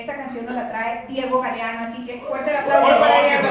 Esa canción nos la trae Diego Galeano, así que fuerte el aplauso para Diego.